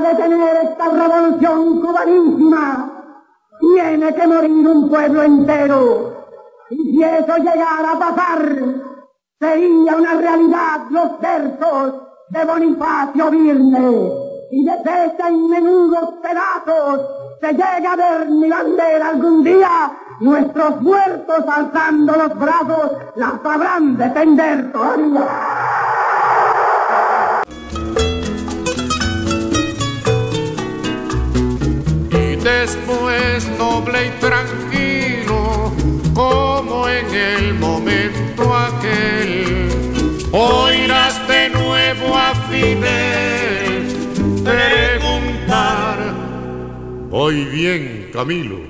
detener esta revolución cubanísima, tiene que morir un pueblo entero. Y si eso llegara a pasar, sería una realidad los versos de Bonifacio Virne. Y desde en menudos pedazos se llega a ver mi bandera algún día, nuestros muertos alzando los brazos la sabrán defender todavía. Después noble y tranquilo, como en el momento aquel, oirás de nuevo a Fidel preguntar, voy bien Camilo.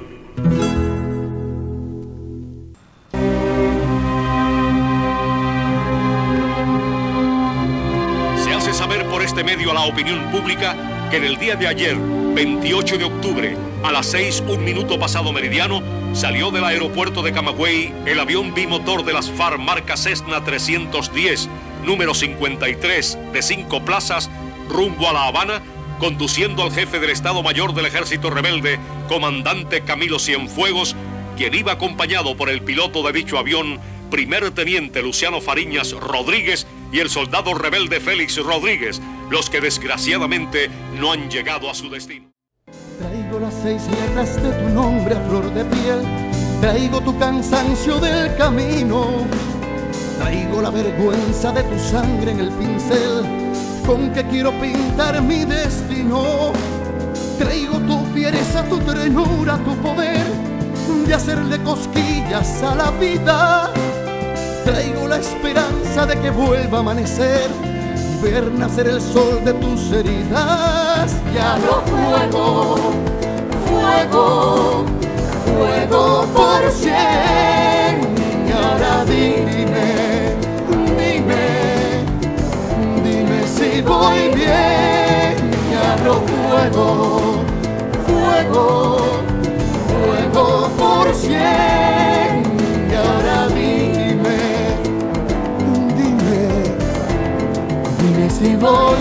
Se hace saber por este medio a la opinión pública que en el día de ayer 28 de octubre, a las 6, un minuto pasado meridiano, salió del aeropuerto de Camagüey el avión bimotor de las FARC marca Cessna 310, número 53, de cinco plazas, rumbo a La Habana, conduciendo al jefe del Estado Mayor del Ejército Rebelde, comandante Camilo Cienfuegos, quien iba acompañado por el piloto de dicho avión, primer teniente Luciano Fariñas Rodríguez y el soldado rebelde Félix Rodríguez, los que desgraciadamente no han llegado a su destino. Traigo las seis letras de tu nombre a flor de piel, traigo tu cansancio del camino, traigo la vergüenza de tu sangre en el pincel, con que quiero pintar mi destino. Traigo tu fiereza, tu ternura, tu poder de hacerle cosquillas a la vida. Traigo la esperanza de que vuelva a amanecer ver nacer el sol de tus heridas. Ya lo fuego, fuego, fuego por cien. Y ahora dime, dime, dime si voy bien. Ya fuego, fuego, fuego si voy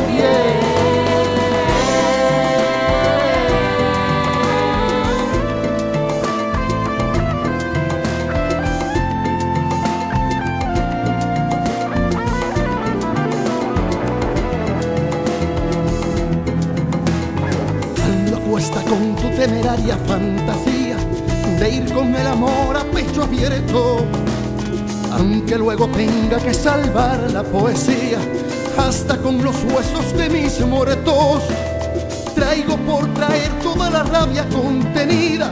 cuesta con tu temeraria fantasía de ir con el amor a pecho abierto aunque luego tenga que salvar la poesía hasta con los huesos de mis muertos. Traigo por traer toda la rabia contenida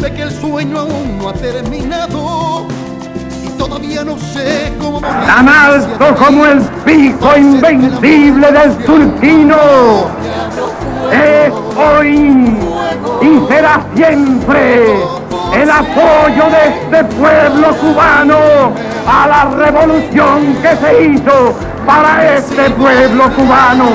de que el sueño aún no ha terminado. Y todavía no sé cómo. Tan alto como el pico invencible del turquino. Es hoy y será siempre el apoyo de este pueblo cubano a la revolución que se hizo para este pueblo cubano.